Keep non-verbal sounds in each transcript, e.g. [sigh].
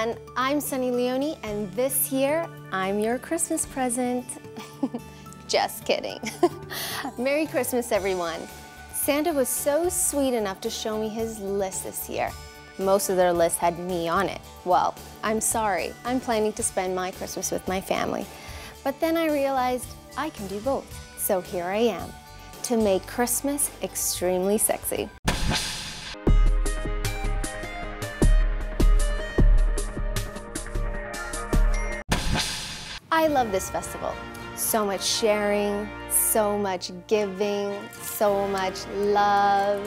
everyone. I'm Sunny Leone, and this year, I'm your Christmas present. [laughs] Just kidding. [laughs] Merry Christmas, everyone. Santa was so sweet enough to show me his list this year. Most of their list had me on it. Well, I'm sorry. I'm planning to spend my Christmas with my family. But then I realized I can do both. So here I am, to make Christmas extremely sexy. I love this festival. So much sharing, so much giving, so much love.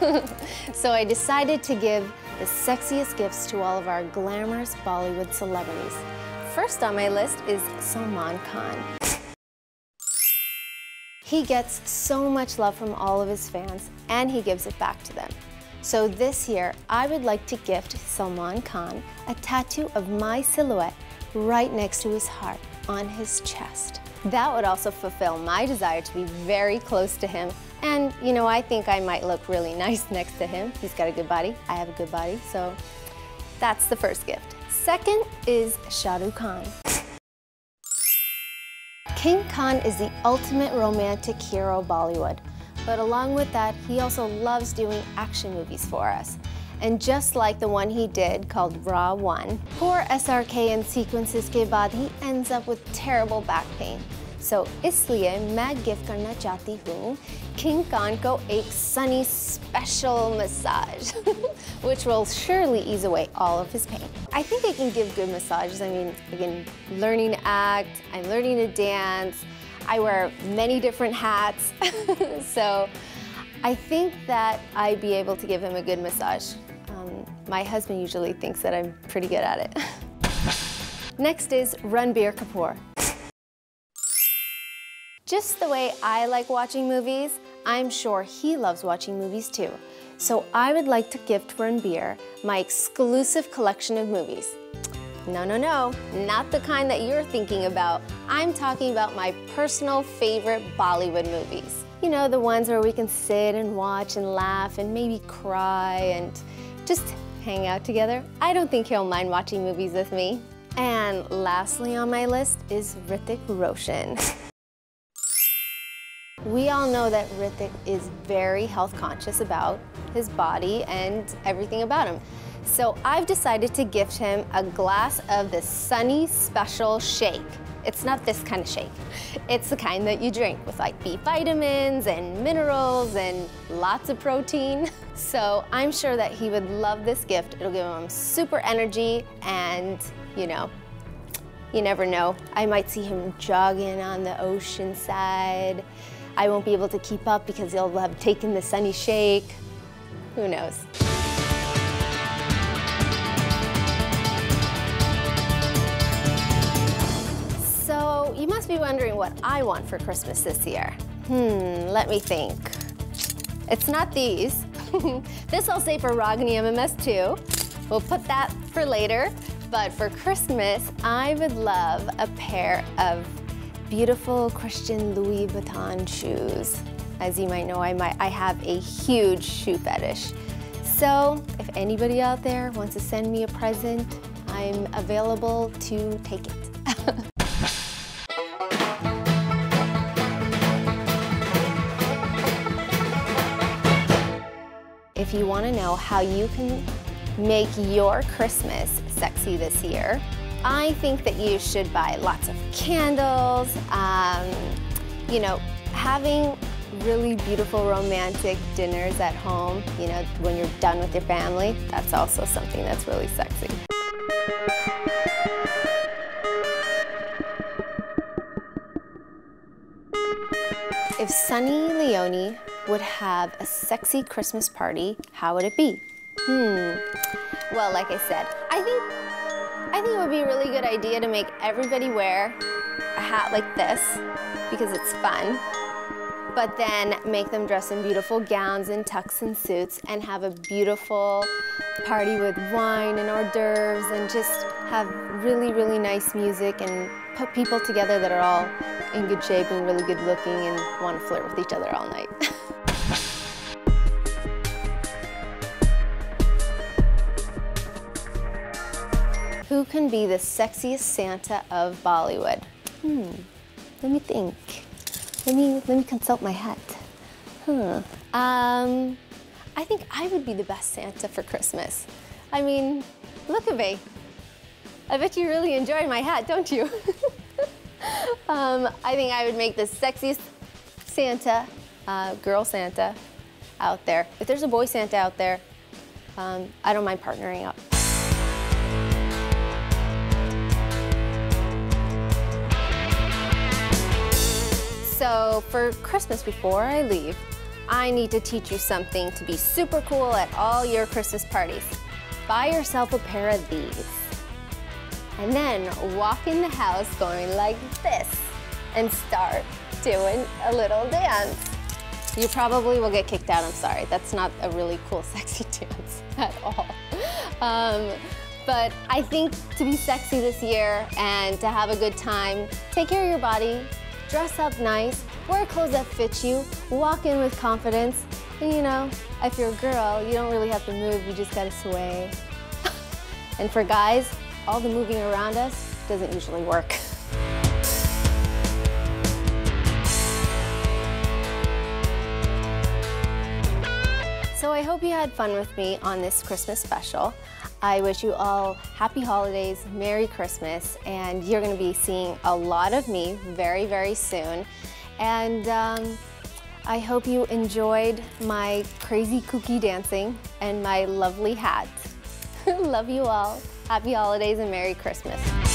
[laughs] so I decided to give the sexiest gifts to all of our glamorous Bollywood celebrities. First on my list is Salman Khan. He gets so much love from all of his fans and he gives it back to them. So this year, I would like to gift Salman Khan a tattoo of my silhouette right next to his heart on his chest. That would also fulfill my desire to be very close to him. And, you know, I think I might look really nice [laughs] next to him. He's got a good body. I have a good body. So that's the first gift. Second is Shah Rukh Khan. King Khan is the ultimate romantic hero Bollywood. But along with that, he also loves doing action movies for us and just like the one he did called Ra.One, poor SRK and sequences ke baad he ends up with terrible back pain. So इसलिए mag gift karna चाहती King Khan ko एक sunny special massage, [laughs] which will surely ease away all of his pain. I think I can give good massages. I mean, again, learning to act, I'm learning to dance, I wear many different hats. [laughs] so I think that I'd be able to give him a good massage. My husband usually thinks that I'm pretty good at it. [laughs] Next is Ranbir Kapoor. Just the way I like watching movies, I'm sure he loves watching movies too. So I would like to gift Ranbir my exclusive collection of movies. No, no, no, not the kind that you're thinking about. I'm talking about my personal favorite Bollywood movies. You know, the ones where we can sit and watch and laugh and maybe cry and just hang out together. I don't think he'll mind watching movies with me. And lastly on my list is Hrithik Roshan. [laughs] We all know that Hrithik is very health conscious about his body and everything about him. So I've decided to gift him a glass of the Sunny Special Shake. It's not this kind of shake. It's the kind that you drink with like B vitamins and minerals and lots of protein. [laughs] So I'm sure that he would love this gift. It'll give him super energy and, you know, you never know. I might see him jogging on the ocean side. I won't be able to keep up because he'll have taken the sunny shake. Who knows? Be wondering what I want for Christmas this year. Hmm, let me think. It's not these. [laughs] this I'll save for Ragini MMS 2. We'll put that for later. But for Christmas, I would love a pair of beautiful Christian Louboutin shoes. As you might know, I, might, I have a huge shoe fetish. So if anybody out there wants to send me a present, I'm available to take it. [laughs] if you want to know how you can make your Christmas sexy this year, I think that you should buy lots of candles, um, you know, having really beautiful romantic dinners at home, you know, when you're done with your family, that's also something that's really sexy. If Sunny Leone would have a sexy Christmas party, how would it be? Hmm. Well, like I said, I think I think it would be a really good idea to make everybody wear a hat like this because it's fun, but then make them dress in beautiful gowns and tux and suits and have a beautiful party with wine and hors d'oeuvres and just have really, really nice music and put people together that are all in good shape and really good looking and want to flirt with each other all night. [laughs] Who can be the sexiest Santa of Bollywood? Hmm, let me think. Let me, let me consult my hat. Huh. Um, I think I would be the best Santa for Christmas. I mean, look at me. I bet you really enjoy my hat, don't you? [laughs] um, I think I would make the sexiest Santa, uh, girl Santa out there. If there's a boy Santa out there, um, I don't mind partnering up. So for Christmas before I leave, I need to teach you something to be super cool at all your Christmas parties. Buy yourself a pair of these. And then walk in the house going like this and start doing a little dance. You probably will get kicked out, I'm sorry. That's not a really cool, [laughs] sexy dance at all. Um, but I think to be sexy this year and to have a good time, take care of your body, dress up nice, wear clothes that fit you, walk in with confidence, and you know, if you're a girl, you don't really have to move, you just gotta sway. [laughs] and for guys, all the moving around us doesn't usually work. So I hope you had fun with me on this Christmas special. I wish you all happy holidays, Merry Christmas, and you're going to be seeing a lot of me very, very soon. And um, I hope you enjoyed my crazy kooky dancing and my lovely hat. [laughs] Love you all. Happy holidays and Merry Christmas.